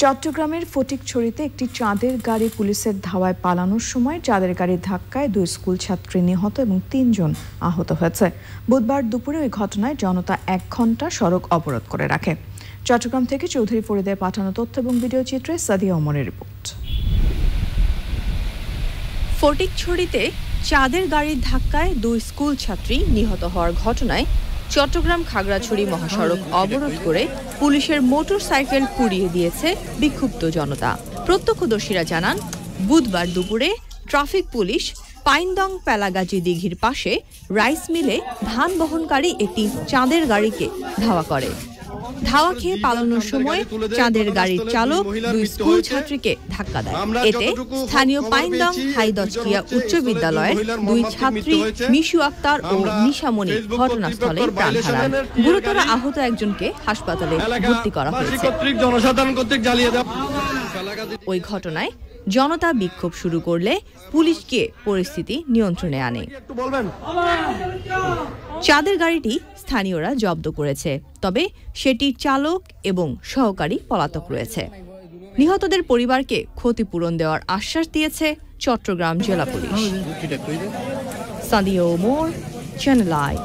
চট্টগ্রামের ফটিকছড়িতে একটি চাঁদের গাড়ি পুলিশের ধাওয়ায় পালানোর সময় চাঁদের গাড়ির ধাক্কায় দুই স্কুল ছাত্রী নিহত এবং তিনজন আহত হয়েছে। বুধবার দুপুরে ওই ঘটনায় জনতা এক ঘণ্টা সড়ক অবরোধ করে রাখে। চট্টগ্রাম থেকে চৌধুরী ফরিদের পাঠানো তথ্য এবং ভিডিও চিত্রে সাদিয়া ওমরের রিপোর্ট। ফটিকছড়িতে চাঁদের গাড়ির ধাক্কায় দুই স্কুল ছাত্রী নিহত হওয়ার ঘটনায় চট্টগ্রাম খাগড়াছড়ি মহাসড়ক অবরোধ করে পুলিশের মোটর সাইকেল পুড়িয়ে দিয়েছে বিক্ষুব্ধ জনতা। প্রত্যক্ষদর্শীরা জানান, বুধবার দুপুরে ট্রাফিক পুলিশ পাইনদং পেলাগাজি দিঘির পাশে রাইস মিলে ধান বহনকারী একটি চাঁদের গাড়িকে ধাওয়া করে। ধাওয়া খেয়ে পালানোর সময় চাঁদের গাড়ির চালক দুই স্কুল ছাত্রীকে ধাক্কা দেয়। এতে স্থানীয় পাইনদং হাইদজকিয়া উচ্চ বিদ্যালয়ের দুই ছাত্রী মিশু আক্তার ও নিশামণি ঘটনাস্থলে প্রাণ হারান। গুরুতর আহত একজনকে হাসপাতালে ভর্তি করা হয়েছে। জনসাধারণ কর্তৃক জ্বালিয়ে ওই ঘটনায় জনতা বিক্ষোভ শুরু করলে পুলিশকে পরিস্থিতি নিয়ন্ত্রণে আনে। চাঁদের গাড়িটি স্থানীয়রা জব্দ করেছে তবে সেটির চালক এবং সহকারী পলাতক রয়েছে। নিহতদের পরিবারকে ক্ষতিপূরণ দেওয়ার আশ্বাস দিয়েছে চট্টগ্রাম জেলা পুলিশ। সাদিও মোর চ্যানেল আই